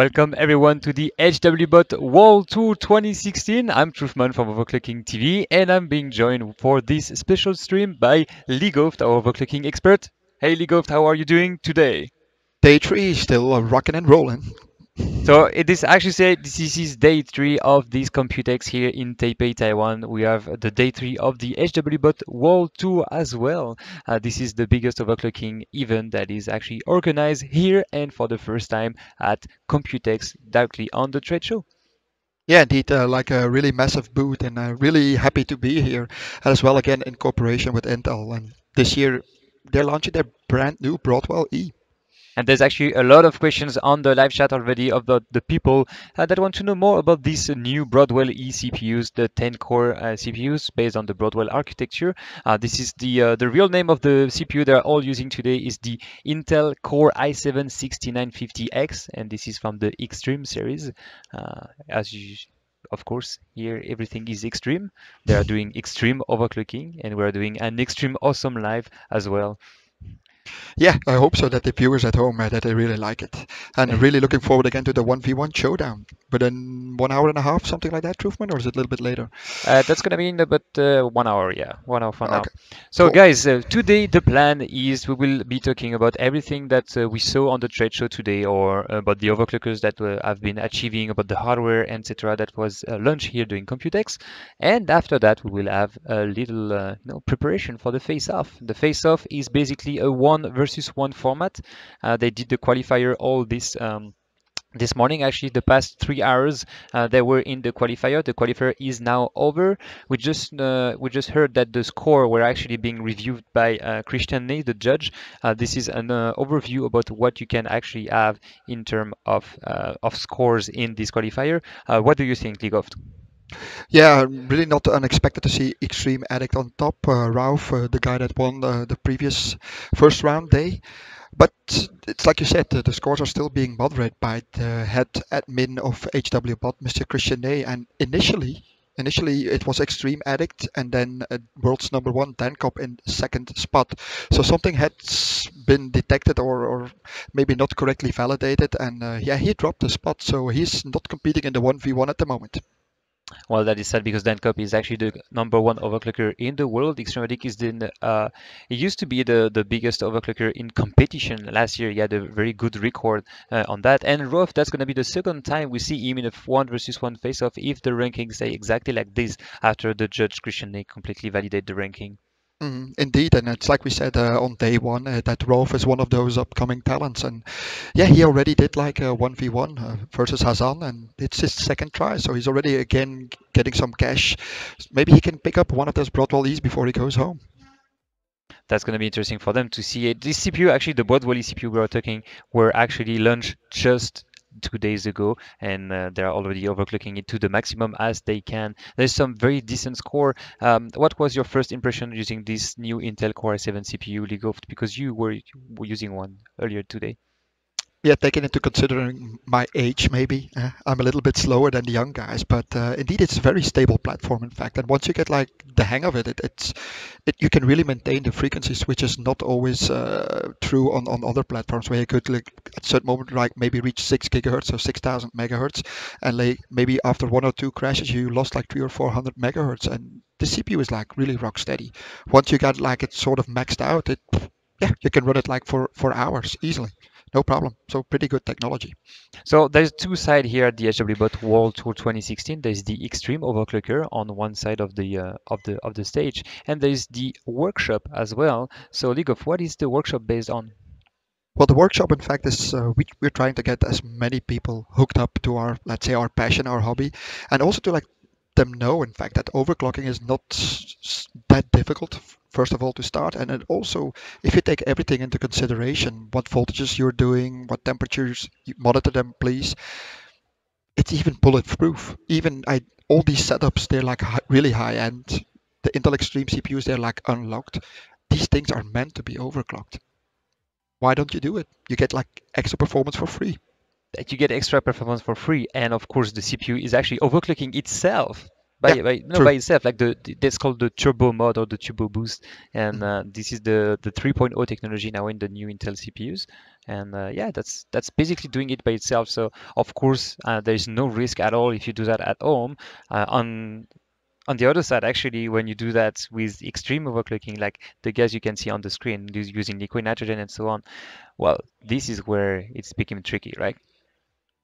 Welcome everyone to the HWBot World Tour 2016. I'm Trouffman from Overclocking TV and I'm being joined for this special stream by Leeghofd, our overclocking expert. Hey Leeghofd, how are you doing today? Day three, still uh, rocking and rolling. So it is actually said this is day three of this Computex here in Taipei, Taiwan. We have the day three of the HWBot World Tour as well. Uh, this is the biggest overclocking event that is actually organized here and for the first time at Computex directly on the trade show. Yeah, indeed, uh, like a really massive booth, and uh, really happy to be here as well. Again, in cooperation with Intel, and this year they're launching their brand new Broadwell E. And there's actually a lot of questions on the live chat already about the people uh, that want to know more about these new Broadwell E CPUs, the 10-core uh, CPUs based on the Broadwell architecture. Uh, this is the uh, the real name of the CPU they're all using today is the Intel Core i7-6950X, and this is from the Extreme series. Uh, as you of course, here everything is extreme. They are doing extreme overclocking, and we're doing an extreme awesome live as well. Yeah, I hope so that the viewers at home uh, that they really like it, and really looking forward again to the one v one showdown. But in one hour and a half, something like that, Trouffman, or is it a little bit later? Uh, that's gonna be in about uh, one hour, yeah, one hour from now. So, Cool. guys, uh, today the plan is we will be talking about everything that uh, we saw on the trade show today, or about the overclockers that uh, have been achieving, about the hardware, etc. That was uh, launched here during Computex, and after that we will have a little uh, you know, preparation for the face-off. The face-off is basically a one versus one format. Uh, they did the qualifier all this. Um, this morning actually the past three hours uh, they were in the qualifier the qualifier is now over we just uh, we just heard that the score were actually being reviewed by uh, christian ney the judge uh, this is an uh, overview about what you can actually have in terms of uh, of scores in this qualifier what do you think Leeghofd? Yeah, really not unexpected to see Extreme Addict on top. Uh, Ralph, uh, the guy that won the previous first round day. But it's like you said, the scores are still being moderated by the head admin of HWBot, Mr. Christian Ney. And initially, initially it was Extreme Addict, and then uh, world's number one Dancop in second spot. So something had been detected or, or maybe not correctly validated, and uh, yeah, he dropped the spot. So he's not competing in the one v one at the moment. Well, that is sad because Dancop is actually the number one overclocker in the world. Extreme Addict is the uh, it used to be the the biggest overclocker in competition. Last year, he had a very good record uh, on that. And Rolf, that's going to be the second time we see him in a one versus one face-off if the rankings stay exactly like this after the judge Christian completely validate the ranking. Mm, indeed, and it's like we said uh, on day one uh, that Rolf is one of those upcoming talents, and yeah, he already did like a one v one uh, versus Hazan, and it's his second try, so he's already again getting some cash. Maybe he can pick up one of those Broadwell E's before he goes home. That's going to be interesting for them to see it. This CPU, actually, the Broadwell CPU we are talking, were actually launched just two days ago and uh, they're already overclocking it to the maximum as they can. There's some very decent score. Um, what was your first impression using this new intel core i7 cpu Leeghofd because you were, you were using one earlier today Yeah, taking into considering my age, maybe uh, I'm a little bit slower than the young guys, but uh, indeed it's a very stable platform, in fact. And once you get like the hang of it, it it's it you can really maintain the frequencies, which is not always uh, true on, on other platforms where you could like at certain moment like maybe reach six gigahertz or six thousand megahertz, and like maybe after one or two crashes you lost like three or four hundred megahertz, and the CPU is like really rock steady. Once you got like it sort of maxed out, it yeah you can run it like for for hours easily no problem. So pretty good technology. So there's two sides here at the HWBot World Tour 2016. There's the extreme overclocker on one side of the uh, of the of the stage, and there's the workshop as well. So Leeghofd, what is the workshop based on? Well, the workshop, in fact, is uh, we, we're trying to get as many people hooked up to our, let's say, our passion, our hobby, and also to like them know, in fact, that overclocking is not that difficult. First of all, to start, and then also, if you take everything into consideration, what voltages you're doing, what temperatures, you monitor them, please. It's even bulletproof. Even I, all these setups, they're like really high end. The Intel Extreme CPUs, they're like unlocked. These things are meant to be overclocked. Why don't you do it? You get like extra performance for free. That you get extra performance for free, and of course the CPU is actually overclocking itself. by, Yeah, by no true. by itself like the, that's called the turbo mod or the turbo boost and Mhm. uh, this is the the 3.0 technology now in the new intel cpus and uh, yeah that's that's basically doing it by itself so of course uh, there is no risk at all if you do that at home uh, on on the other side actually when you do that with extreme overclocking like the gas you can see on the screen using liquid nitrogen and so on well this is where it's becoming tricky right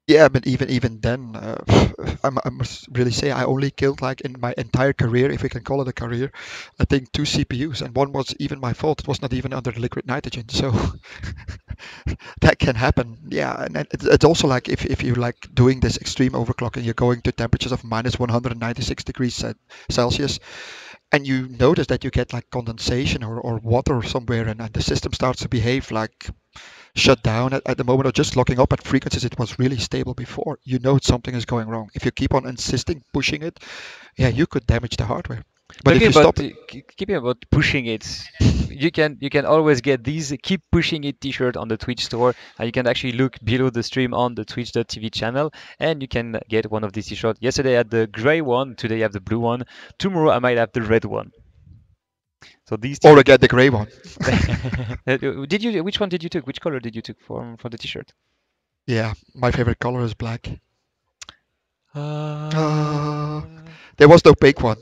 Yeah, but even even then, uh, I, mu- I must really say I only killed like in my entire career, if we can call it a career, I think two CPUs, and one was even my fault. It was not even under liquid nitrogen, so that can happen. Yeah, and it's also like if if you're like doing this extreme overclocking, you're going to temperatures of minus 196 degrees Ce- Celsius, and you notice that you get like condensation or, or water somewhere, and, and the system starts to behave like shut down at, at the moment or just locking up at frequencies it was really stable before, you know something is going wrong. If you keep on insisting pushing it, yeah, you could damage the hardware. But if you about stop, keeping about pushing it, you can you can always get these keep pushing it t-shirt on the Twitch store, and you can actually look below the stream on the Twitch.tv channel, and you can get one of these t-shirts. Yesterday I had the gray one, today I have the blue one. Tomorrow I might have the red one. So these or again the gray one. Uh, did you which one did you took? Which color did you took for for the t-shirt? Yeah, my favorite color is black. Uh, There was no pink one.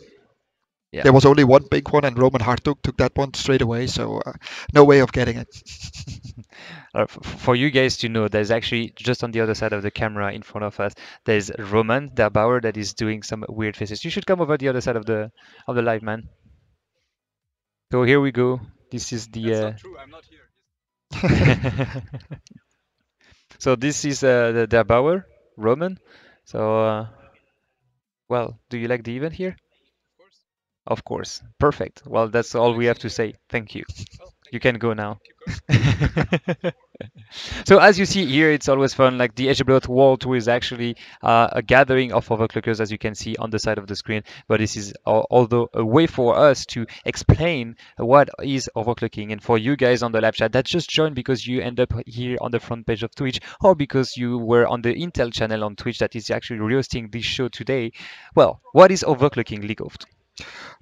Yeah. There was only one pink one, and Roman Hartung took that one straight away, so uh, no way of getting it. Uh, for you guys to know, there's actually just on the other side of the camera in front of us, there's Roman der8auer that is doing some weird faces. You should come over the other side of the of the live, man. So here we go. This is the. That's Uh... not true. I'm not here. so this is uh, the der8auer, Roman. So, uh, well, do you like the event here? Of course. Of course. Perfect. Well, that's all we have to say. Thank you. Well, You can go now. So as you see here, it's always fun. Like the HWT World Tour is actually uh, a gathering of overclockers, as you can see on the side of the screen. But this is al- although a way for us to explain what is overclocking, and for you guys on the live chat that just joined because you end up here on the front page of Twitch, or because you were on the Intel channel on Twitch that is actually hosting this show today. Well, what is overclocking, Leeghofd?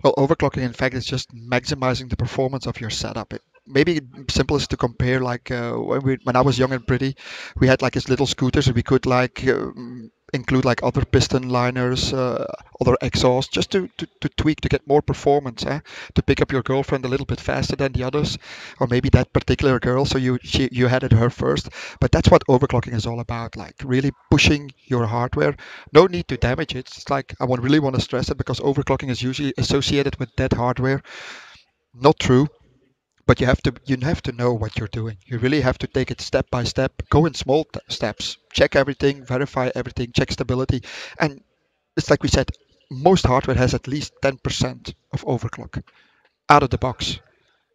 Well, overclocking, in fact, is just maximizing the performance of your setup. It, maybe simplest to compare, like uh, when we, when I was young and pretty, we had like these little scooters, we could like um, include like other piston liners, uh, other exhausts, just to, to, to tweak to get more performance, eh? to pick up your girlfriend a little bit faster than the others, or maybe that particular girl, so you she, you had it her first. But that's what overclocking is all about, like really pushing your hardware no need to damage it. It's like I want, really want to stress it because overclocking is usually associated with dead hardware. Not true, but you have to you have to know what you're doing. You really have to take it step by step. Go in small t- steps. Check everything, verify everything, check stability, and it's like we said. Most hardware has at least 10% of overclock out of the box.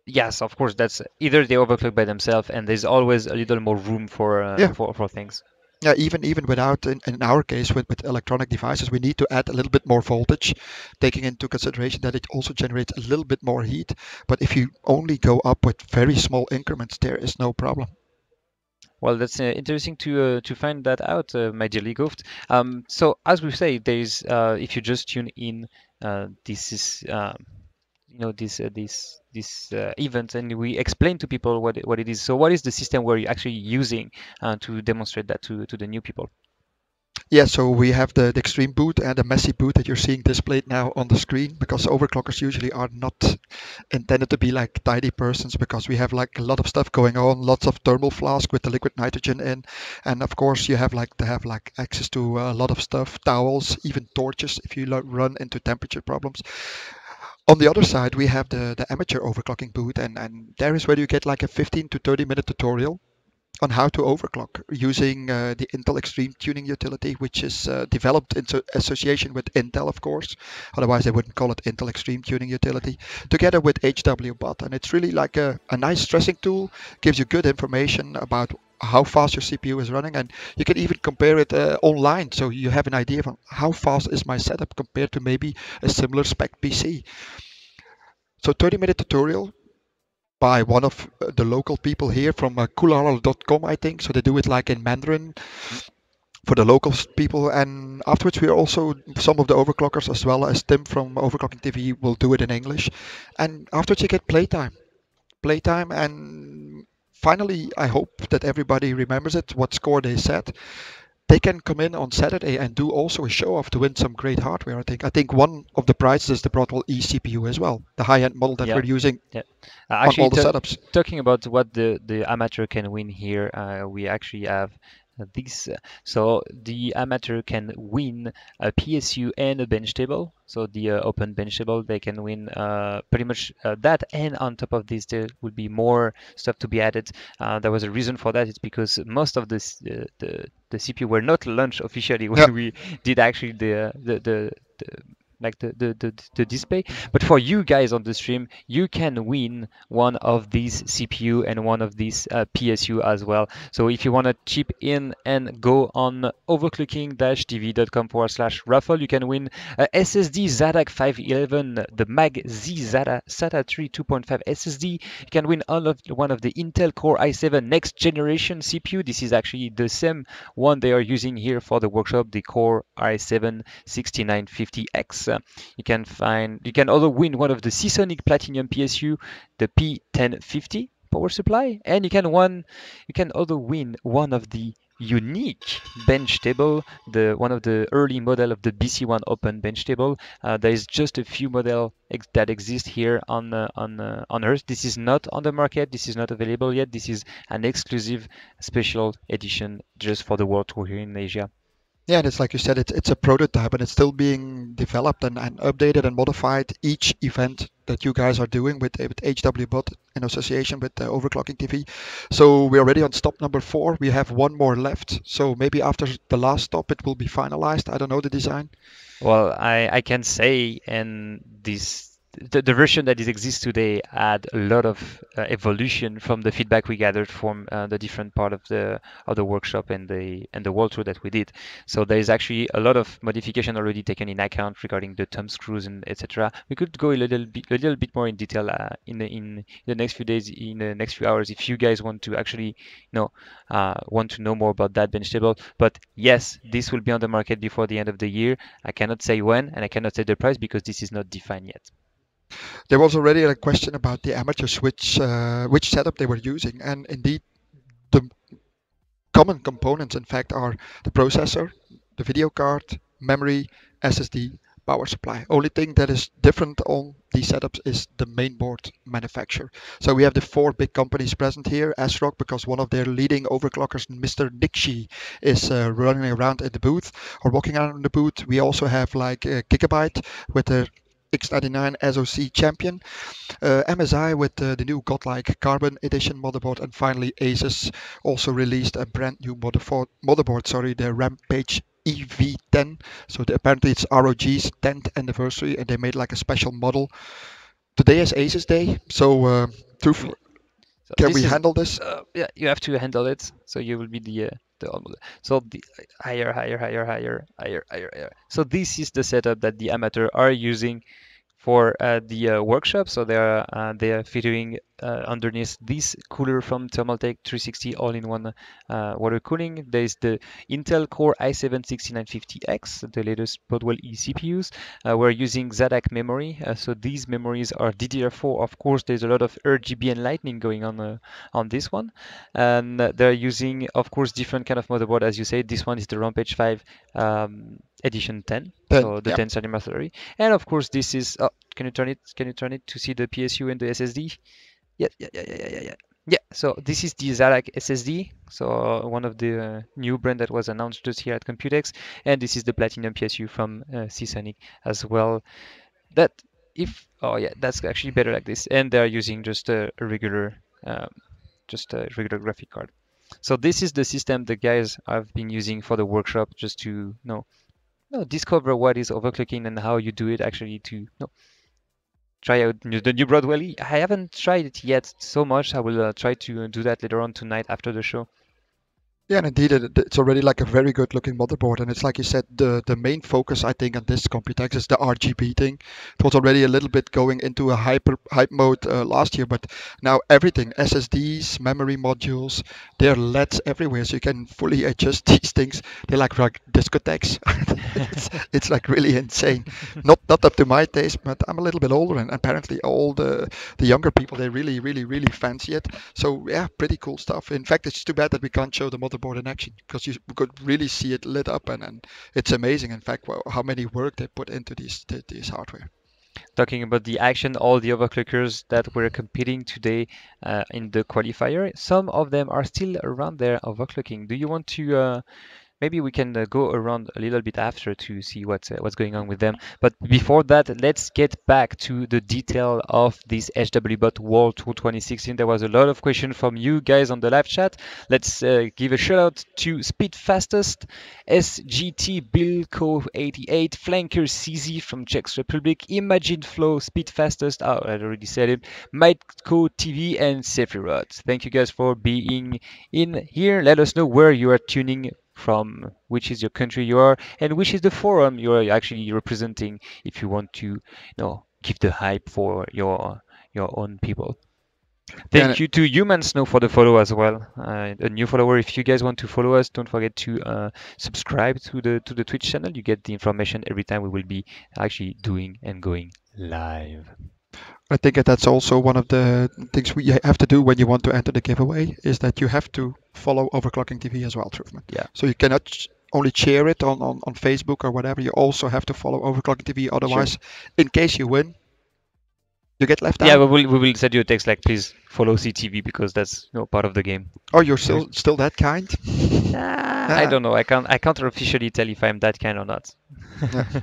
Yes, of course. That's either they overclock by themselves, and there's always a little more room for uh, Yeah. for for things. Yeah, even even without in, in our case with, with electronic devices, we need to add a little bit more voltage, taking into consideration that it also generates a little bit more heat. But if you only go up with very small increments, there is no problem. Well, that's uh, interesting to uh, to find that out, uh, my dear Leeghofd. Um, so as we say, there's uh, if you just tune in, uh, this is um, you know this uh, this this uh, event, and we explain to people what what it is. So what is the system we're actually using uh, to demonstrate that to to the new people? Yeah, so we have the, the extreme boot and the messy boot that you're seeing displayed now on the screen because overclockers usually are not intended to be like tidy persons because we have like a lot of stuff going on, lots of thermal flask with the liquid nitrogen in, and of course you have like to have like access to a lot of stuff, towels, even torches if you run into temperature problems. On the other side, we have the, the amateur overclocking boot, and, and there is where you get like a 15 to 30 minute tutorial on how to overclock using uh, the Intel Extreme Tuning utility, which is uh, developed in so- association with Intel, of course. Otherwise, they wouldn't call it Intel Extreme Tuning utility, together with HWBot. And it's really like a, a nice stressing tool, gives you good information about how fast your CPU is running, and you can even compare it uh, online, so you have an idea of how fast is my setup compared to maybe a similar spec PC. So 30 minute tutorial by one of uh, the local people here from uh, I think. So they do it like in Mandarin for the local people. And afterwards, we are also some of the overclockers as well as Tim from Overclocking TV will do it in English. And afterwards, you get playtime, playtime, and finally, I hope that everybody remembers it. What score they set. They can come in on Saturday and do also a show off to win some great hardware. I think. I think one of the prizes is the Broadwell E CPU as well, the high-end model that Yeah. we're using Uh, on all actually, the setups. talking about what the the amateur can win here, uh, we actually have this. uh, So the amateur can win a PSU and a bench table. So the uh, open bench table, they can win uh, pretty much uh, that, and on top of this, there will be more stuff to be added. Uh, there was a reason for that. It's because most of this uh, the the CPU were not launched officially when Yeah. we did actually the the the, the like the, the, the, the display. But for you guys on the stream you can win one of these cpu and one of these uh, psu as well. So if you want to chip in and go on overclocking-tv.com forward slash raffle you can win a ssd zadak 511 the mag z zata sata 3 2.5 ssd you can win all of one of the intel core i7 next generation cpu this is actually the same one they are using here for the workshop the core i7 6950X. Uh, you can find you can also win one of the Seasonic Platinum PSU, the P1050 power supply, and you can one you can also win one of the unique bench table, the one of the early model of the BC1 Open bench table. Uh, there is just a few model ex- that exist here on uh, on uh, on Earth. This is not on the market. This is not available yet. This is an exclusive special edition just for the World Tour here in Asia. Yeah, and it's like you said, it's it's a prototype and it's still being developed and, and updated and modified each event that you guys are doing with, with HWBot in association with uh, Overclocking TV. So we're already on stop number four. We have one more left. So maybe after the last stop, it will be finalized. I don't know the design. Well, I, I can say, in this the, the version that is exists today had a lot of uh, evolution from the feedback we gathered from uh, the different part of the of the workshop and the and the tour that we did. So there is actually a lot of modification already taken in account regarding the thumb screws and etc. We could go a little bit a little bit more in detail uh, in the in the next few days, in the next few hours, if you guys want to actually you know uh, want to know more about that bench table. But yes, this will be on the market before the end of the year. I cannot say when and I cannot say the price because this is not defined yet. There was already a question about the amateurs, which uh, which setup they were using, and indeed, the common components, in fact, are the processor, the video card, memory, SSD, power supply. Only thing that is different on these setups is the mainboard manufacturer. So we have the four big companies present here. ASRock, because one of their leading overclockers, Mr. Nick Shih, is uh, running around in the booth or walking around in the booth. We also have like uh, Gigabyte with the X99 SoC Champion, uh, MSI with uh, the new Godlike Carbon Edition motherboard, and finally Asus also released a brand new motherboard, motherboard sorry, the Rampage EV10. So the, apparently it's ROG's 10th anniversary, and they made like a special model. Today is Asus Day, so uh, truth, So can we is- handle this? uh, yeah, you have to handle it. So you will be the uh, the so the higher, higher, higher, higher, higher, higher, higher. So this is the setup that the amateur are using for uh, the uh, workshop. So they are uh, they are featuring underneath this cooler from Thermaltake 360 all-in-one uh, water cooling. There is the Intel Core i7 6950X, the latest Broadwell E CPUs. Uh, we're using Zadak memory, uh, so these memories are DDR4. Of course, there's a lot of RGB and Lightning going on uh, on this one, and uh, they're using, of course, different kind of motherboard. As you say, this one is the Rampage 5 um, Edition 10, 10, so the yeah. 10th anniversary, and of course, this is. Oh, can you turn it? Can you turn it to see the PSU and the SSD? Yeah, yeah, yeah, yeah, yeah, yeah, yeah. So this is the Zadak SSD, so one of the uh, new brand that was announced just here at Computex, and this is the Platinum PSU from uh, Seasonic as well. That if oh yeah, that's actually better like this, and they're using just a, a regular, um, just a regular graphic card. So this is the system the guys have been using for the workshop, just to you know, you know, discover what is overclocking and how you do it actually to you know, try out the new Broadwell. I haven't tried it yet so much. I will uh, try to uh, do that later on tonight after the show. Yeah, and indeed, it's already like a very good looking motherboard. And it's like you said, the, the main focus, I think, on this Computex is the RGB thing. It was already a little bit going into a hyper hype mode uh, last year, but now everything SSDs, memory modules, there are LEDs everywhere. So you can fully adjust these things. They're like, like discotheques. it's, it's like really insane. Not not up to my taste, but I'm a little bit older, and apparently all the, the younger people, they really, really, really fancy it. So, yeah, pretty cool stuff. In fact, it's too bad that we can't show the motherboard board in action because you could really see it lit up and, and it's amazing in fact how many work they put into these these hardware talking about the action, all the overclockers that were competing today uh, in the qualifier, some of them are still around there overclocking. Do you want to uh, maybe we can uh, go around a little bit after to see what's uh, what's going on with them. But before that, let's get back to the detail of this HWBot World Tour 2016. There was a lot of questions from you guys on the live chat. Let's uh, give a shout out to Speed Fastest, SGT Bilko 88, Flanker CZ from Czech Republic, Imagine Flow, Speed Fastest, oh, I already said it, Micro TV, and Sephiroth. Thank you guys for being in here. Let us know where you are tuning from which is your country you are and which is the forum you are actually representing if you want to you know give the hype for your your own people. Thank you to human snow for the follow as well uh, a new follower. If you guys want to follow us don't forget to uh, subscribe to the to the twitch channel. You get the information every time we will be actually doing and going live I think that that's also one of the things we have to do when you want to enter the giveaway is that you have to follow Overclocking TV as well, Trouffman. Yeah. So you cannot only share it on, on, on Facebook or whatever. You also have to follow Overclocking TV. Otherwise, sure. in case you win, you get left yeah, out. Yeah, we will, we will send you a text like, please follow CTV because that's you know, part of the game. Oh, you're still still that kind? Ah, I don't know. I can't I can't officially tell if I'm that kind or not. Yeah.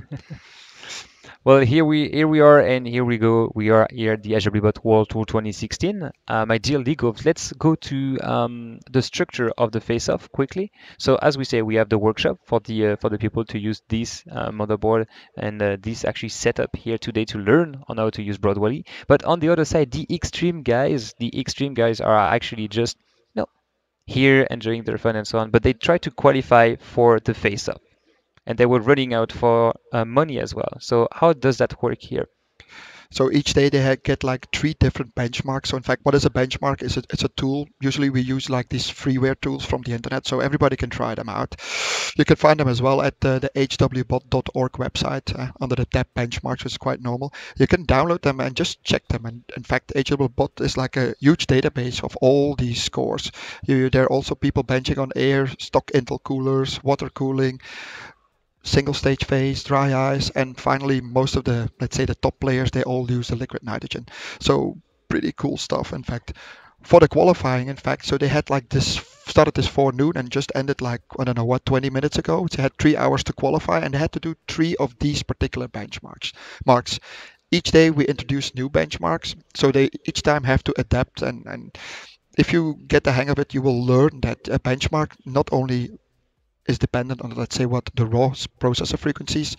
Well, here we here we are, and here we go. We are here at the HWBot World Tour 2016. Uh, my dear Legos, let's go to um, the structure of the face-off quickly. So, as we say, we have the workshop for the uh, for the people to use this uh, motherboard and uh, this actually setup here today to learn on how to use Broadwell. But on the other side, the extreme guys, the extreme guys are actually just you know, here enjoying their fun and so on. But they try to qualify for the face-off and they were running out for uh, money as well. So how does that work here? So each day they get like three different benchmarks. So in fact, what is a benchmark? Is it, it's a tool. Usually we use like these freeware tools from the internet, so everybody can try them out. You can find them as well at the, the hwbot.org website uh, under the tab benchmarks, which is quite normal. You can download them and just check them. And in fact, HWBot is like a huge database of all these scores. You, there are also people benching on air, stock Intel coolers, water cooling, single stage phase, dry ice, and finally most of the, let's say the top players, they all use the liquid nitrogen. So pretty cool stuff, in fact. For the qualifying, in fact, so they had like this, started this forenoon and just ended like, I don't know what, 20 minutes ago. They had three hours to qualify and they had to do three of these particular benchmarks. Marks. Each day we introduce new benchmarks, so they each time have to adapt and, and if you get the hang of it, you will learn that a benchmark not only is dependent on, let's say, what the raw processor frequencies.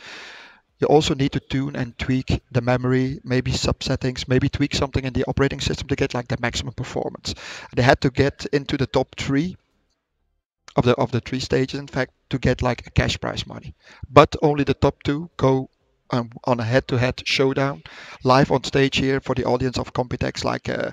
You also need to tune and tweak the memory, maybe subsettings, maybe tweak something in the operating system to get like the maximum performance. They had to get into the top three of the of the three stages, in fact, to get like a cash prize money. But only the top two go um, on a head-to-head showdown live on stage here for the audience of Computex, like uh,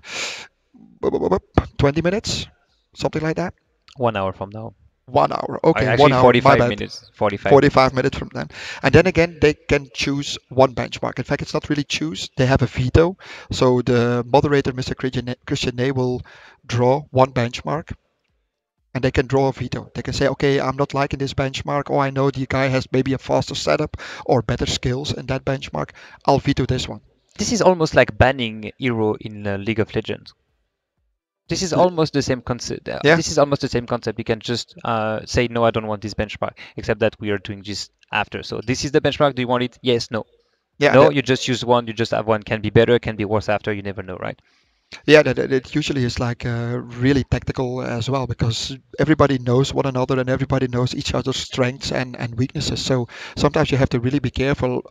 20 minutes, something like that. One hour from now. One hour. Okay, Actually, one hour. 45 my bad. minutes. 45. 45 minutes from then. And then again, they can choose one benchmark. In fact, it's not really choose. They have a veto. So the moderator, Mr. Christian Ney, will draw one benchmark. And they can draw a veto. They can say, okay, I'm not liking this benchmark. Oh, I know the guy has maybe a faster setup or better skills in that benchmark. I'll veto this one. This is almost like banning Hero in uh, League of Legends. This is almost the same concept. Uh, Yeah. This is almost the same concept. You can just uh, say no, I don't want this benchmark, except that we are doing this after. So this is the benchmark. Do you want it? Yes, no. Yeah, no, that- you just use one. You just have one. Can be better, can be worse after. You never know, right? Yeah, that, that- it usually is like uh, really tactical as well because everybody knows one another and everybody knows each other's strengths and, and weaknesses. So sometimes you have to really be careful,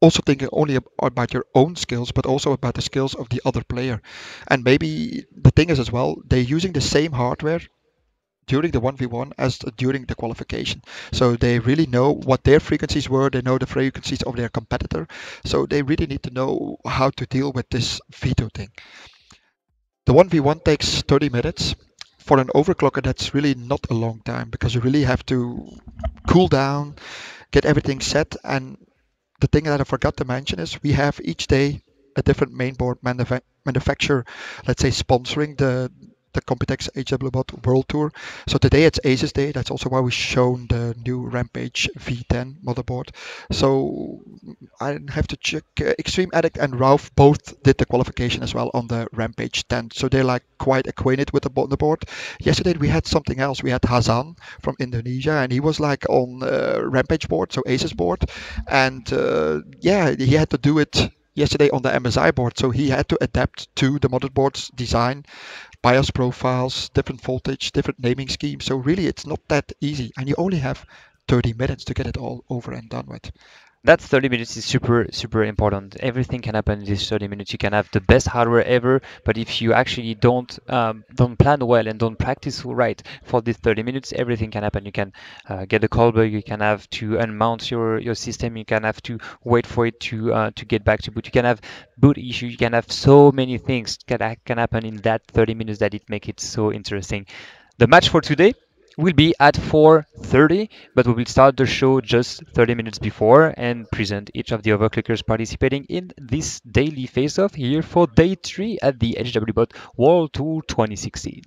also thinking only about your own skills, but also about the skills of the other player. And maybe the thing is as well, they're using the same hardware, during the 1v1 as during the qualification. So they really know what their frequencies were, they know the frequencies of their competitor. So they really need to know how to deal with this veto thing. The 1v1 takes 30 minutes. For an overclocker, that's really not a long time because you really have to cool down, get everything set. And the thing that I forgot to mention is we have each day a different mainboard manufa- manufacturer, let's say, sponsoring the the Computex HWBot World Tour. So today it's ASUS Day. That's also why we've shown the new Rampage V10 motherboard. So I have to check. Uh, Extreme Addict and Ralph both did the qualification as well on the Rampage 10. So they're like quite acquainted with the, bo- board. Yesterday we had something else. We had Hazan from Indonesia, and he was like on uh, Rampage board, so ASUS board, and uh, yeah, he had to do it yesterday on the MSI board. So he had to adapt to the motherboard's design, BIOS profiles, different voltage, different naming schemes. So really, it's not that easy, and you only have 30 minutes to get it all over and done with. That 30 minutes is super, super important. Everything can happen in these 30 minutes. You can have the best hardware ever, but if you actually don't um, don't plan well and don't practice right for these 30 minutes, everything can happen. You can uh, get a cold bug. You can have to unmount your your system. You can have to wait for it to uh, to get back to boot. You can have boot issue. You can have so many things that can happen in that 30 minutes that it make it so interesting. The match for today will be at 4.30 but we will start the show just 30 minutes before and present each of the overclockers participating in this daily face-off here for day 3 at the HWBot World Tour 2016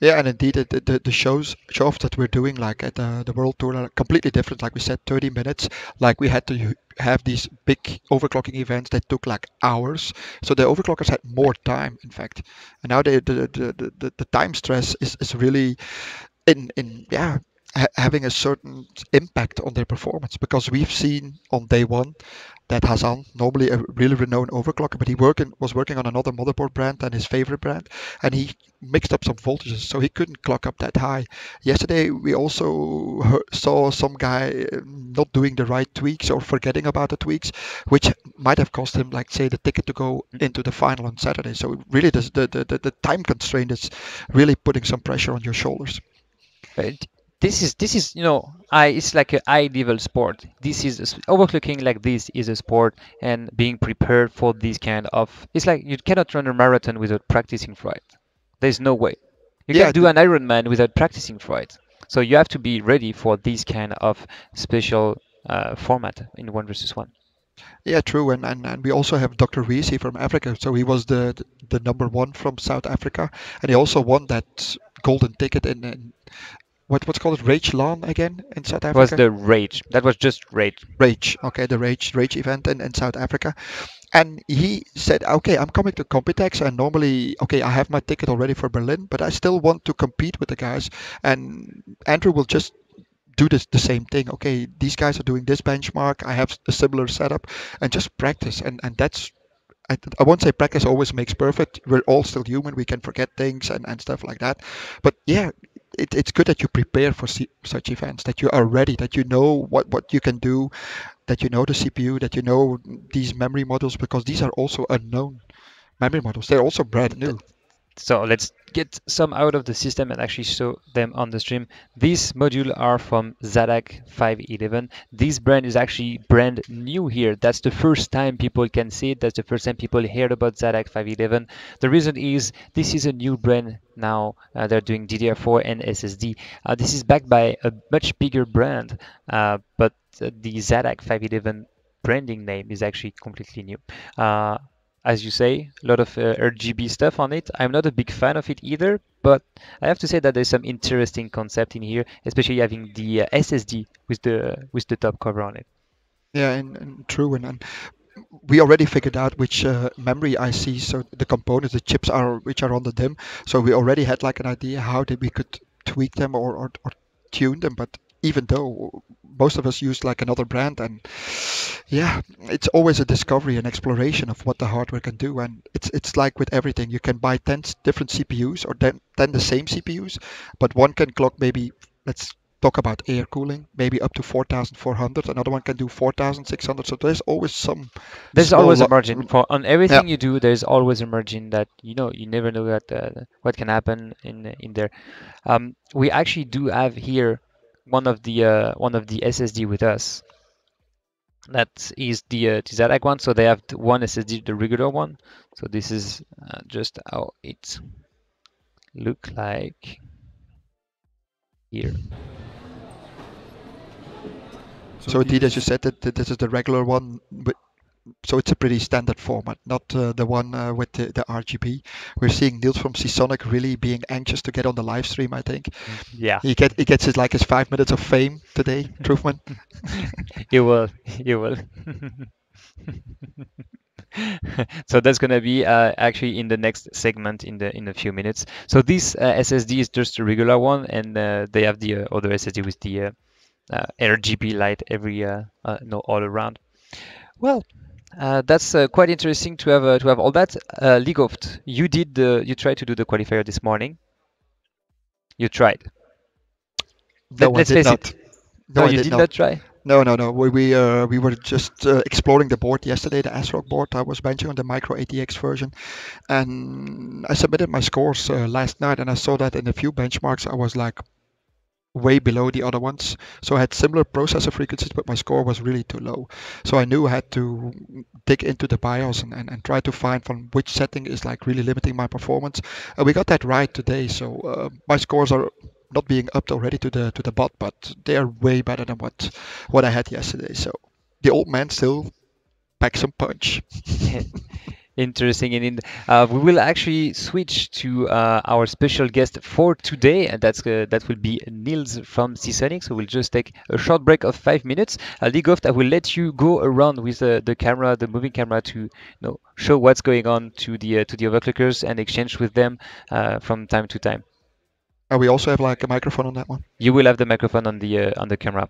Yeah, and indeed, the, the, the shows show off that we're doing like at the, the World Tour are completely different. Like we said, 30 minutes. Like we had to have these big overclocking events that took like hours. So the overclockers had more time, in fact. And now they, the, the, the, the time stress is, is really in in yeah ha- having a certain impact on their performance because we've seen on day one that Hassan, normally a really renowned overclocker, but he working was working on another motherboard brand than his favorite brand, and he mixed up some voltages, so he couldn't clock up that high. Yesterday we also heard, saw some guy uh, not doing the right tweaks or forgetting about the tweaks, which might have cost him, like say, the ticket to go into the final on Saturday. So really, this, the the the time constraint is really putting some pressure on your shoulders. But this is this is you know I it's like a high level sport. This is overclocking like this is a sport, and being prepared for this kind of it's like you cannot run a marathon without practicing for it. There's no way. You Yeah, can do an Ironman without practicing for it. So you have to be ready for this kind of special uh, format in one versus one. Yeah, true. And, and, and we also have Dr. Reese from Africa. So he was the the number one from South Africa, and he also won that golden ticket and, in what what's called it Rage Lawn again in South It was the rage. That was just rage. Rage, okay, the Rage Rage event in, in South Africa. And he said, okay, I'm coming to Computex, and normally, okay, I have my ticket already for Berlin, but I still want to compete with the guys. And Andrew will just do this the same thing. Okay, these guys are doing this benchmark. I have a similar setup, and just practice. And and that's I, I won't say practice always makes perfect. We're all still human. We can forget things and, and stuff like that. But yeah, it, it's good that you prepare for such events, that you are ready, that you know what, what you can do, that you know the CPU, that you know these memory models, because these are also unknown memory models. They're also brand new. So let's get some out of the system and actually show them on the stream. These modules are from Zadak 511. This brand is actually brand new here. That's the first time people can see it. That's the first time people heard about Zadak 511. The reason is this is a new brand now. Uh, they're doing DDR4 and SSD. Uh, this is backed by a much bigger brand, uh, but uh, the Zadak 511 branding name is actually completely new. As you say, a lot of uh, RGB stuff on it. I'm not a big fan of it either, but I have to say that there's some interesting concept in here, especially having the uh, SSD with the with the top cover on it. Yeah, and, and true. And, and we already figured out which uh, memory ICs, so the components, the chips are which are on the DIMM. So we already had like an idea how that we could tweak them or, or, or tune them. But even though most of us use like another brand, and yeah, it's always a discovery and exploration of what the hardware can do. And it's it's like with everything, you can buy 10 different CPUs or 10, 10 the same CPUs, but one can clock maybe let's talk about air cooling, maybe up to 4,400. Another one can do 4,600. So there's always some. There's always a margin for on everything you do. There's always a margin that you know you never know that uh, what can happen in in there. Um, we actually do have here one of the uh, one of the SSD with us. That is the uh, one. So they have one SSD, the regular one. So this is uh, just how it look like here. So indeed, as you said, that, that this is the regular one. But, so it's a pretty standard format, not uh, the one uh, with the, the RGB. We're seeing Niels from Seasonic really being anxious to get on the live stream. I think Yeah, he get he gets his like his five minutes of fame today. Trouffman. you will, you will. so that's gonna be uh, actually in the next segment in the in a few minutes. So this uh, SSD is just a regular one, and uh, they have the uh, other SSD with the uh, uh, RGB light every uh, uh, no all around. Well, uh, that's uh, quite interesting to have uh, to have all that. Uh, Leeghofd, you did the you tried to do the qualifier this morning. You tried. No, Let- let's did face not. it. No, No, you did did not. not try. No, no, no. We we uh, we were just uh, exploring the board yesterday, the ASRock board I was benching on the Micro ATX version, and I submitted my scores uh, last night, and I saw that in a few benchmarks I was like way below the other ones. So I had similar processor frequencies, but my score was really too low. So I knew I had to dig into the BIOS and, and, and try to find from which setting is like really limiting my performance. And we got that right today. So uh, my scores are not being upped already to the to the bot, but they are way better than what what I had yesterday. So the old man still packs some punch. Interesting. And in, uh, we will actually switch to uh, our special guest for today, and that's uh, that will be Niels from Seasonic. So we'll just take a short break of five minutes. Uh, Leeghofd, I will let you go around with uh, the camera, the moving camera, to you know show what's going on to the uh, to the overclockers and exchange with them uh, from time to time. And we also have like a microphone on that one. You will have the microphone on the uh, on the camera.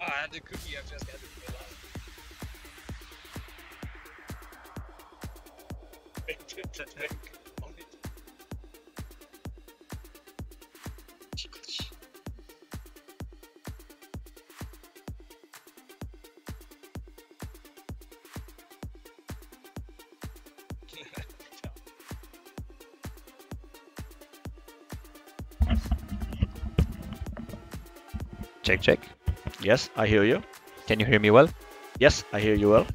Ah, I had the cookie, I've just had. On it. Check, check. Yes, I hear you. Can you hear me well? Yes, I hear you well.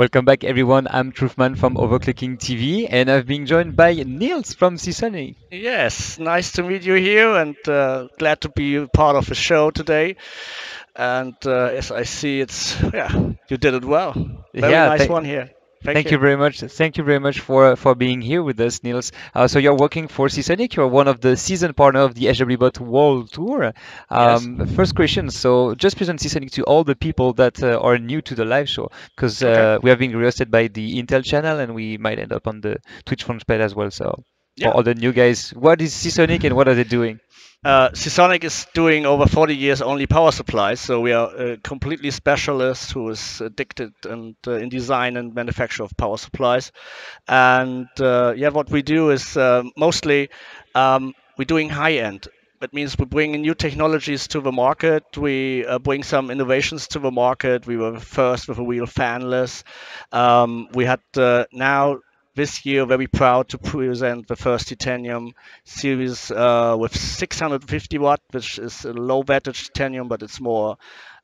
Welcome back, everyone. I'm Trouffman from Overclocking TV, and I've been joined by Niels from Seasonic. Yes, nice to meet you here, and uh, glad to be part of the show today. And uh, as I see, it's yeah, you did it well. Very Yeah, nice one here. Thank, Thank you very much. Thank you very much for for being here with us, Niels. Uh, so you're working for Seasonic. You're one of the season partner of the HWBot World Tour. Um, First question. So just present Seasonic to all the people that uh, are new to the live show, because uh, Okay. we have been requested by the Intel channel, and we might end up on the Twitch front page as well. So Yeah. for all the new guys, what is Seasonic and what are they doing? Uh, Seasonic is doing over 40 years only power supplies, so we are a completely specialist who is addicted and uh, in design and manufacture of power supplies. And uh, yeah, what we do is uh, mostly um, we're doing high end. That means we bring new technologies to the market. We uh, bring some innovations to the market. We were first with a wheel fanless. Um, we had uh, now this year very proud to present the first titanium series uh, with 650 watt, which is a low wattage titanium, but it's more,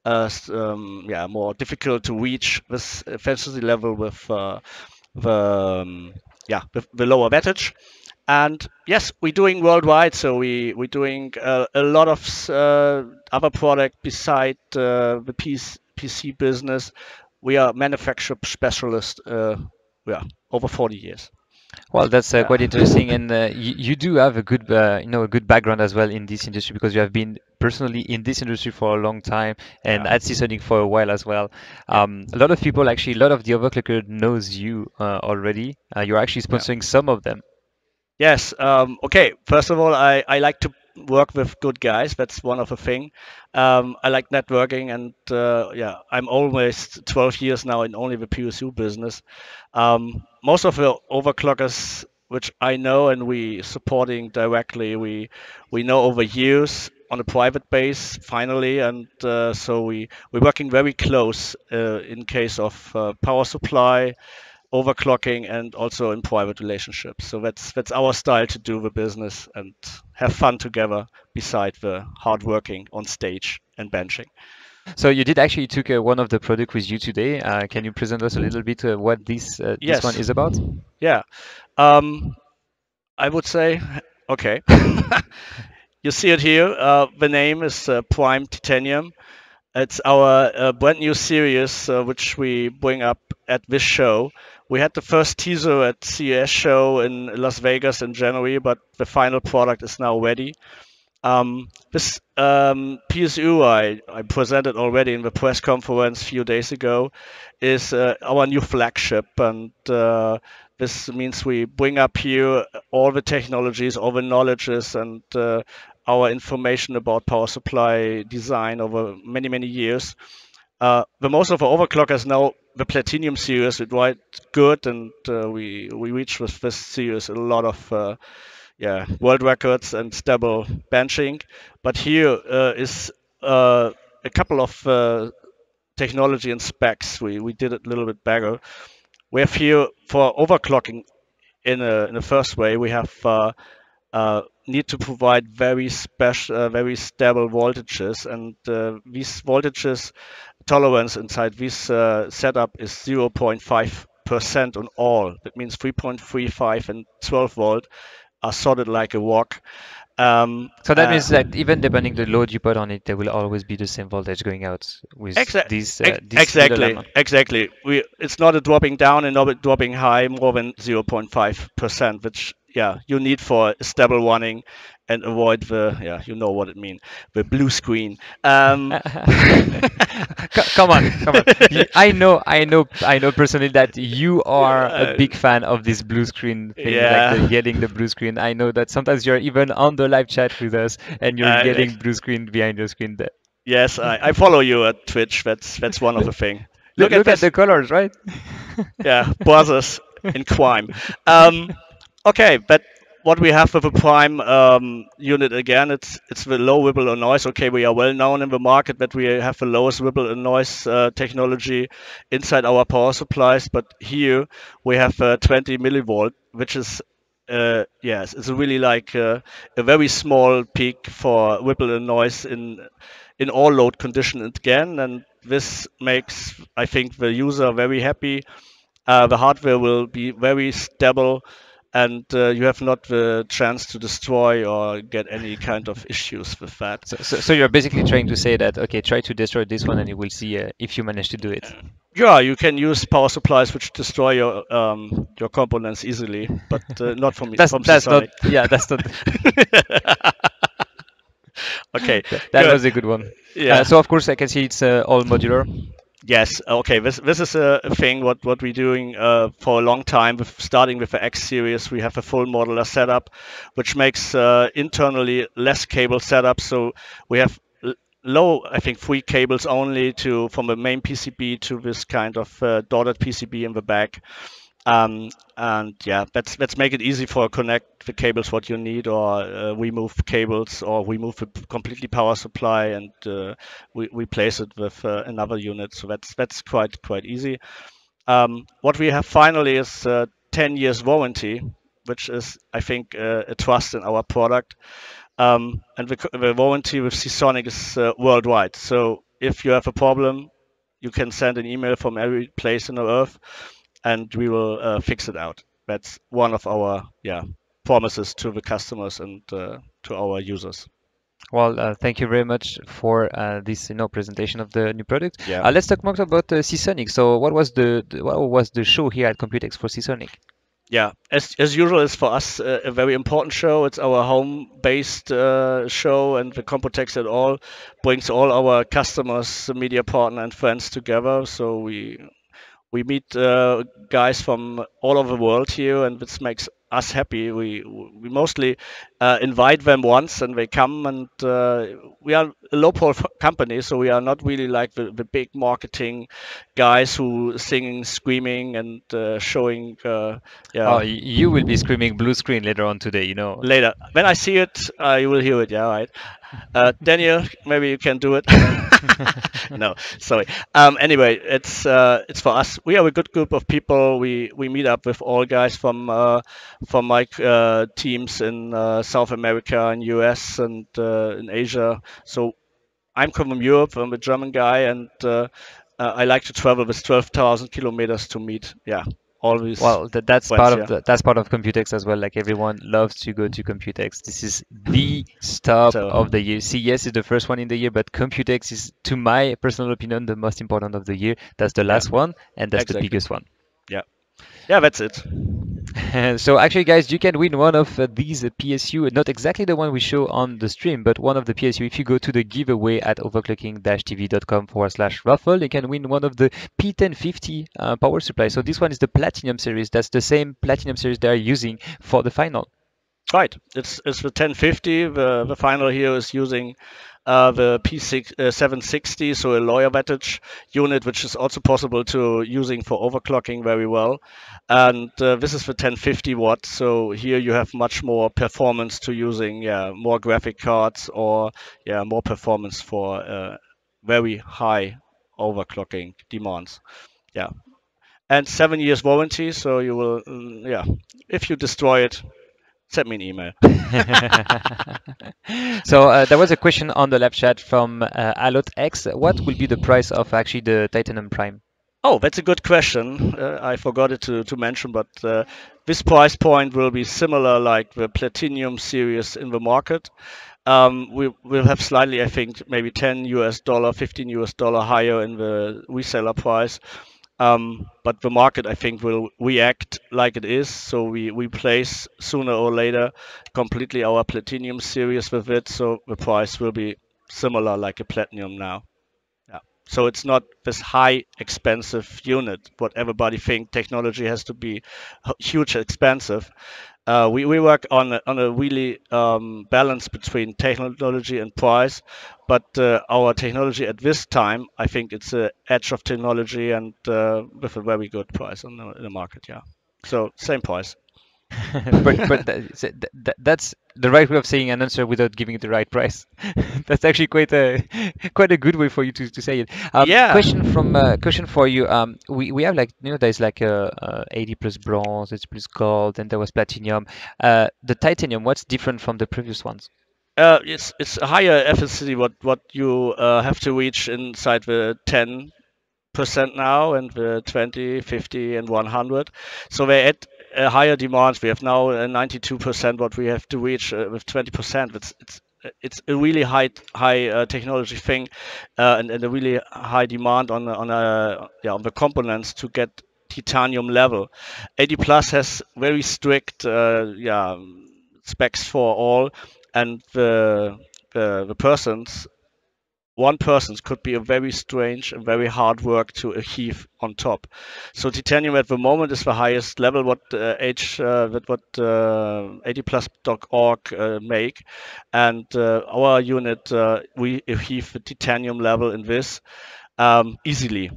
uh, um, yeah, more difficult to reach this efficiency level with uh, the, um, yeah, the, lower wattage. And yes, we're doing worldwide, so we we're doing uh, a lot of uh, other product beside uh, the PC, PC business. We are manufacturer specialist. Yeah, over 40 years. Well, that's uh, quite interesting, and uh, you, you do have a good, uh, you know, a good background as well in this industry because you have been personally in this industry for a long time and Yeah. at Seasonic for a while as well. Um, a lot of people, actually, a lot of the overclocker knows you uh, already. Uh, you're actually sponsoring some of them. Yes. Um, okay. First of all, I, I like to work with good guys. That's one of the thing. Um, I like networking, and uh, yeah, I'm almost 12 years now in only the PSU business. Um, most of the overclockers which I know and we supporting directly, we we know over years on a private base finally, and uh, so we we're working very close uh, in case of uh, power supply overclocking and also in private relationships. So that's that's our style to do the business and have fun together beside the hard working on stage and benching. So you did actually took uh, one of the product with you today. Uh, can you present us a little bit uh, what this uh, this Yes. one is about? Yeah. Um, I would say, okay. you see it here. Uh, the name is uh, Prime Titanium. It's our uh, brand new series uh, which we bring up at this show. We had the first teaser at CES show in Las Vegas in January, but the final product is now ready. Um, this um, PSU I, I presented already in the press conference a few days ago is uh, our new flagship, and uh, this means we bring up here all the technologies, all the knowledges, and uh, our information about power supply design over many many years. Uh, the most of our overclockers know the Platinum series is quite good, and uh, we we reach with this series a lot of uh, yeah world records and stable benching. But here uh, is uh, a couple of uh, technology and specs. We we did it a little bit better. We have here for overclocking in a in the first way we have uh, uh, need to provide very special, uh, very stable voltages, and these voltages tolerance inside this setup is 0.5 percent on all. That means 3.35 and 12 volt are solid like a walk. Um, So that uh, means that even depending the load you put on it, there will always be the same voltage going out with Exa- this, uh, this exactly, exactly. We it's not a dropping down and not a dropping high more than 0.5 percent, which yeah you need for a stable running and avoid the yeah you know what it means the blue screen. Um, come on, come on. I know, I know, I know personally that you are a big fan of this blue screen thing, Yeah. like the getting the blue screen. I know that sometimes you're even on the live chat with us and you're Uh, getting blue screen behind your screen. There. yes, I, I follow you at Twitch. That's that's one of the thing. Look, look at, this. the colors, right? yeah, brothers in crime. Um, okay, but what we have with the Prime um, unit again, it's it's the low ripple or noise. Okay, we are well known in the market that we have the lowest ripple and noise uh, technology inside our power supplies, but here we have uh, 20 millivolt, which is uh, yes, it's really like uh, a very small peak for ripple and noise in in all load condition again, and this makes, I think, the user very happy. Uh, the hardware will be very stable, and uh, you have not the chance to destroy or get any kind of issues with that. So, so, so you're basically trying to say that okay, try to destroy this one, and you will see uh, if you manage to do it. Yeah, you can use power supplies which destroy your um, your components easily, but uh, not from That's from that's not. Yeah, that's not. okay, That good. was a good one. yeah. Uh, so of course I can see it's uh, all modular. Yes. Okay. This this is a thing what what we're doing uh, for a long time. With starting with the X series, we have a full modular setup, which makes uh, internally less cable setup. So we have low, I think, three cables only to from the main PCB to this kind of uh, dotted PCB in the back. Um, and yeah, let's let's make it easy for connect the cables what you need, or uh, we move cables, or we move the completely power supply, and uh, we replace it with uh, another unit. So that's that's quite quite easy. Um, what we have finally is uh, 10 years warranty, which is I think uh, a trust in our product. Um, and the, the warranty with Seasonic is uh, worldwide. So if you have a problem, you can send an email from every place on the earth, and we will uh, fix it out. That's one of our yeah promises to the customers and uh, to our users. Well, uh, thank you very much for uh, this you know presentation of the new product. Yeah. Uh, let's talk more about uh, Seasonic. So what was the, the what was the show here at Computex for Seasonic? Yeah, as as usual, it's for us uh, a very important show. It's our home-based uh, show, and the Computex at all brings all our customers, media partner, and friends together. So we we meet uh, guys from all over the world here, and this makes us happy. We we mostly uh, invite them once, and they come, and uh, we are a low-pro company, so we are not really like the, the big marketing guys who singing, screaming, and uh, showing. Uh, yeah, Oh, you will be screaming blue screen later on today. You know. later. When I see it, uh, you will hear it. Yeah, right. Uh, Daniel, maybe you can do it. no, sorry. Um, anyway, it's uh, it's for us. We are a good group of people. We we meet up with all guys from from my uh, teams in uh, South America and US and uh, in Asia. So I'm coming from Europe. I'm a German guy, and I like to travel with 12,000 kilometers to meet. Yeah, always. Well, that, that's part of yeah. the, that's part of Computex as well. Like everyone loves to go to Computex. This is the stop So- of the year. CES is the first one in the year, but Computex is, to my personal opinion, the most important of the year. That's the last one, and that's Exactly. the biggest one. Yeah yeah, that's it. so actually, guys, you can win one of uh, these uh, PSU. Not exactly the one we show on the stream, but one of the PSU. If you go to the giveaway at overclocking-tv.com forward slash raffle, you can win one of the P1050 uh, power supply. So this one is the Platinum series. That's the same Platinum series they are using for the final. Right. It's it's the 1050. The the final here is using uh, the P6 uh, 760, so a lower wattage unit, which is also possible to using for overclocking very well. And uh, this is the 1050 watt. So here you have much more performance to using yeah more graphic cards or yeah more performance for uh, very high overclocking demands. Yeah. And seven years warranty, so you will, mm, yeah, if you destroy it, send me an email. so uh, there was a question on the live chat from uh, Alot X. What will be the price of actually the Titanium Prime? Oh, that's a good question. Uh, I forgot it to, to mention, but uh, this price point will be similar like the Platinum series in the market. Um, we will have slightly, I think, maybe 10 US dollar, 15 US dollar higher in the reseller price. Um, but the market, I think, will react like it is. So we replace sooner or later completely our Platinum series with it. So the price will be similar like a Platinum now. So it's not this high expensive unit. What everybody think technology has to be huge expensive. Uh, we, we work on a, on a really um, balance between technology and price, but uh, our technology at this time, I think it's a edge of technology and uh, with a very good price on the, in the market. Yeah, so same price. But but that, so th- th- that's the right way of saying an answer without giving it the right price. that's actually quite a quite a good way for you to, to say it. Um, Yeah. Question from uh, question for you. Um, we, we have like you know there's like a, uh 80 plus bronze, 80 plus gold, and there was platinum. Uh, the titanium. What's different from the previous ones? Uh, it's it's a higher efficiency what what you uh, have to reach inside the 10 percent now and the 20, 50, and 100. So we're at a higher demands. We have now uh, 92 percent what we have to reach uh, with 20 percent. It's it's it's a really high high uh, technology thing uh, and, and, a really high demand on on a yeah on the components to get titanium level. 80 Plus has very strict uh, yeah specs for all, and the the, the persons one person could be a very strange and very hard work to achieve on top. So titanium at the moment is the highest level what uh, H uh, that what uh, 80plus.org uh, make, and uh, our unit uh, we achieve the titanium level in this um, easily.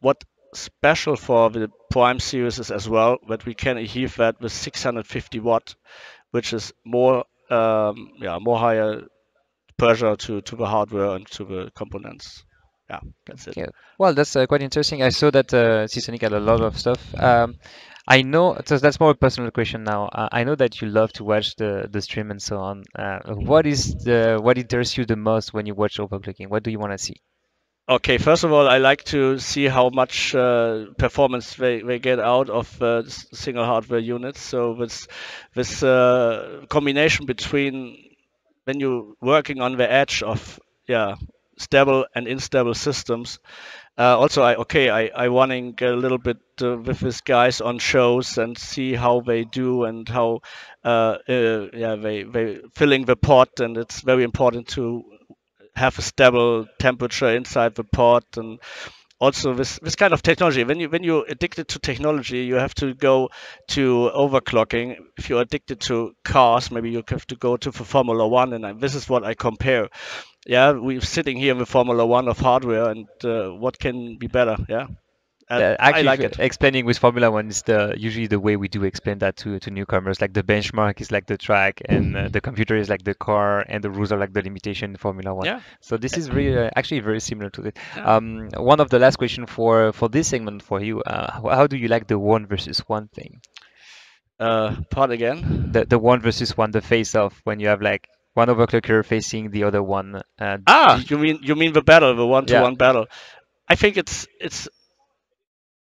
What special for the Prime series is as well that we can achieve that with 650 watt, which is more um, yeah more higher pressure to, to the hardware and to the components. Yeah, that's it. Well, that's uh, quite interesting. I saw that uh, Seasonic had a lot of stuff. Um, I know, so that's more a personal question now. Uh, I know that you love to watch the, the stream and so on. Uh, what is the what interests you the most when you watch overclocking? What do you want to see? Okay, first of all, I like to see how much uh, performance they, they get out of uh, single hardware units. So this this uh, combination between when you're working on the edge of yeah stable and unstable systems. Uh, also, I okay, I I running a little bit uh, with these guys on shows and see how they do and how uh, uh, yeah they they filling the pot and it's very important to have a stable temperature inside the pot and also this this kind of technology. When you when you're addicted to technology you have to go to overclocking. If you're addicted to cars maybe you have to go to the formula one and I, this is what i compare. Yeah we're sitting here the formula one of hardware and uh, what can be better? Yeah uh, actually, like explaining with Formula One is the usually the way we do explain that to, to newcomers. Like the benchmark is like the track, and uh, the computer is like the car, and the rules are like the limitation in Formula One. Yeah. So this is really uh, actually very similar to it. Yeah. Um, one of the last question for for this segment for you, uh, how do you like the one versus one thing? Uh, part again. The the one versus one, the face off when you have like one overclocker facing the other one. Uh, ah, you mean you mean the battle, the one to one battle? I think it's it's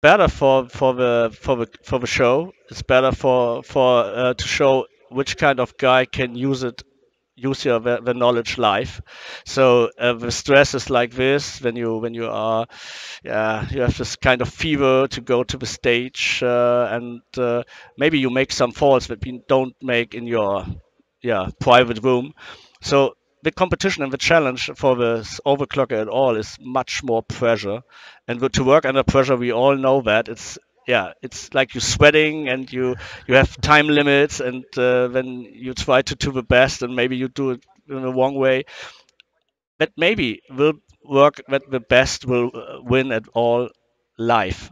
better for for the for the for the show. It's better for for uh, to show which kind of guy can use it use your the, the knowledge live so uh, the stress is like this when you when you are yeah you have this kind of fever to go to the stage uh, and uh, maybe you make some faults that you don't make in your yeah private room so the competition and the challenge for the overclocker at all is much more pressure. And to work under pressure, we all know that it's yeah, it's like you're sweating and you you have time limits, and uh, then you try to do the best, and maybe you do it in the wrong way. But maybe will work that the best will uh, win at all life.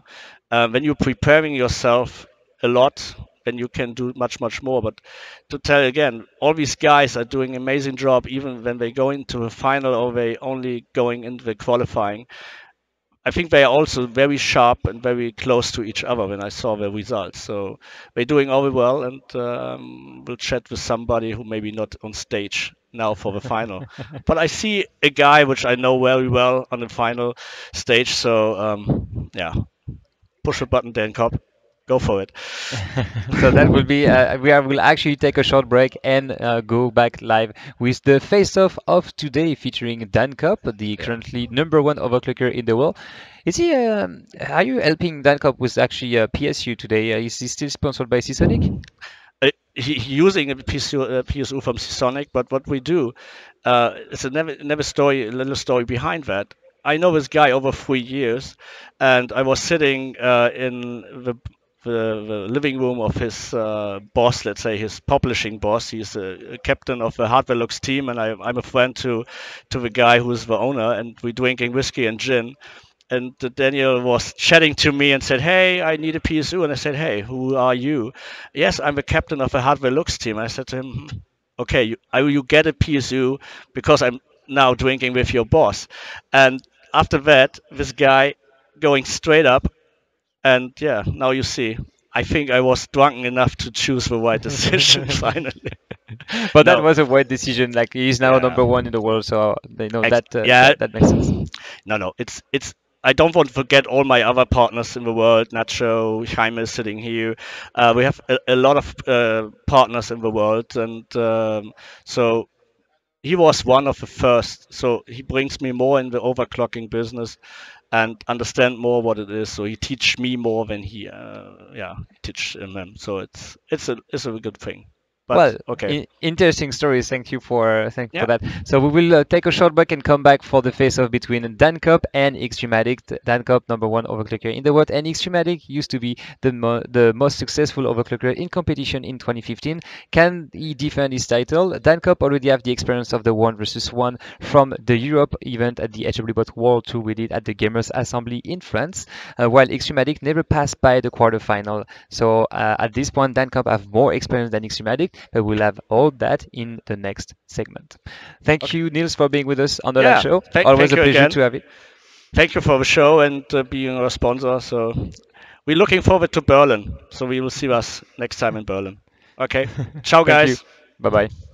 Uh, when you're preparing yourself a lot then you can do much much more but to tell again all these guys are doing amazing job even when they go into a final or they only going into the qualifying I think they are also very sharp and very close to each other when I saw the results. So they're doing all well, and um, we'll chat with somebody who maybe not on stage now for the final. but I see a guy which I know very well on the final stage. So um, yeah, push a button, Dancop go for it. so that will be uh, we are, will actually take a short break and uh, go back live with the face-off of today featuring Dancop, the currently number one overclocker in the world. Is he? Um, are you helping Dancop with actually uh, PSU today? Uh, is he still sponsored by Seasonic? Uh, he, using a PSU, uh, PSU from Seasonic, but what we do, uh, it's a never, never story, a little story behind that. I know this guy over three years, and I was sitting uh, in the the, the living room of his uh, boss, let's say his publishing boss. He's a, a captain of the Hardwareluxx team, and I, am a friend to to the guy who's the owner, and we're drinking whiskey and gin. And Daniel was chatting to me and said, "Hey, I need a PSU." And I said, "Hey, who are you?" "Yes, I'm the captain of the Hardwareluxx team." I said to him, hmm, "Okay, you, I, you get a PSU because I'm now drinking with your boss." And after that, this guy going straight up and yeah, now you see. I think I was drunk enough to choose the right decision finally. but that was a wide decision. Like he's now Yeah. number one in the world, so they know Ex- that, uh, yeah. that that makes sense. no, no, it's it's. I don't want to forget all my other partners in the world. Nacho, Jaime is sitting here. Uh, we have a, a lot of uh, partners in the world, and um, so he was one of the first. So he brings me more in the overclocking business and understand more what it is. So he teach me more than he, uh, yeah, teach him. So it's it's a it's a good thing. But well, okay. interesting stories. Thank you for thank you Yeah. for that. So we will uh, take a short break and come back for the face-off between Dancop and Extreme Addict. Dancop, number one overclocker in the world, and Extreme Addict used to be the mo- the most successful overclocker in competition in 2015. Can he defend his title? Dancop already have the experience of the one versus one from the Europe event at the HWBot World Tour we did at the Gamers Assembly in France, uh, while Extreme Addict never passed by the quarterfinal. So uh, at this point, Dancop have more experience than Extreme Addict, but we'll have all that in the next segment. Thank you, Niels, for being with us on the Yeah, live show. thank- Always thank a you pleasure again. to have you. Thank you for the show and uh, being our sponsor. So we're looking forward to Berlin. So we will see us next time in Berlin. Okay. Ciao, guys. Bye bye.